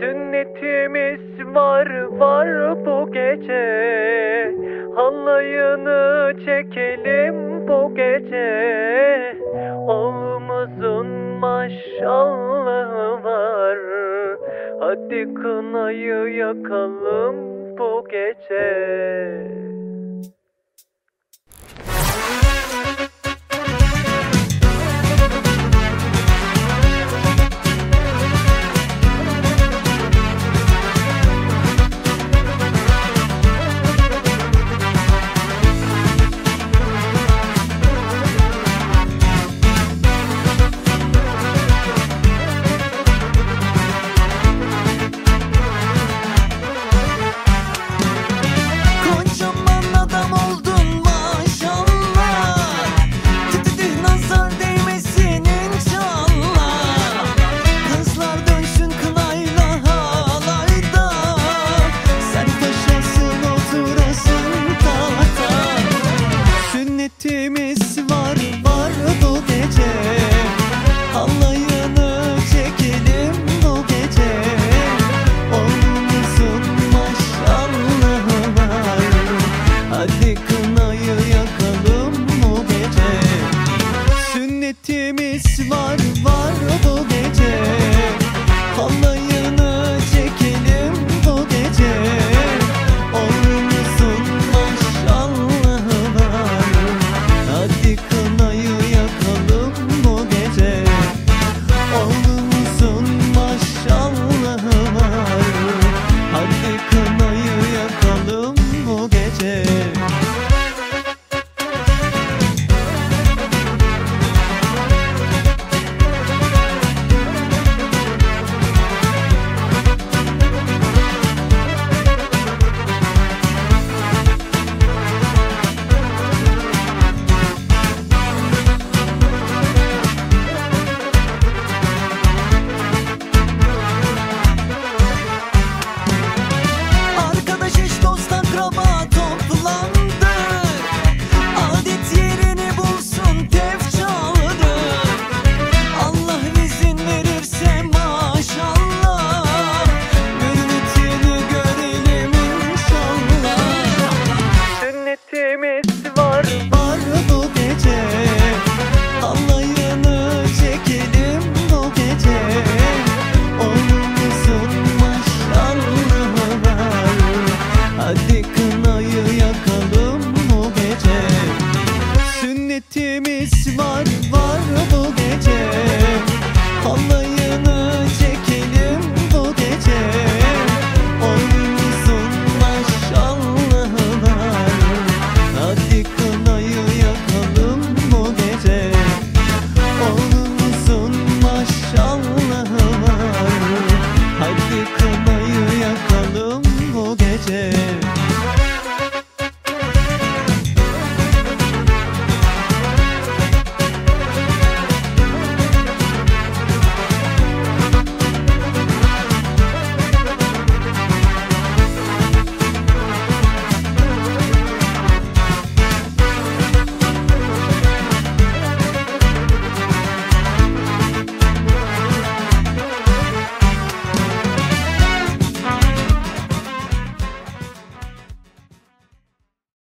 Sünnetimiz var var bu gece. Halayını çekelim bu gece. Oğlumuzun maşallahı var. Hadi kınayı yakalım bu gece vaktimiz var var.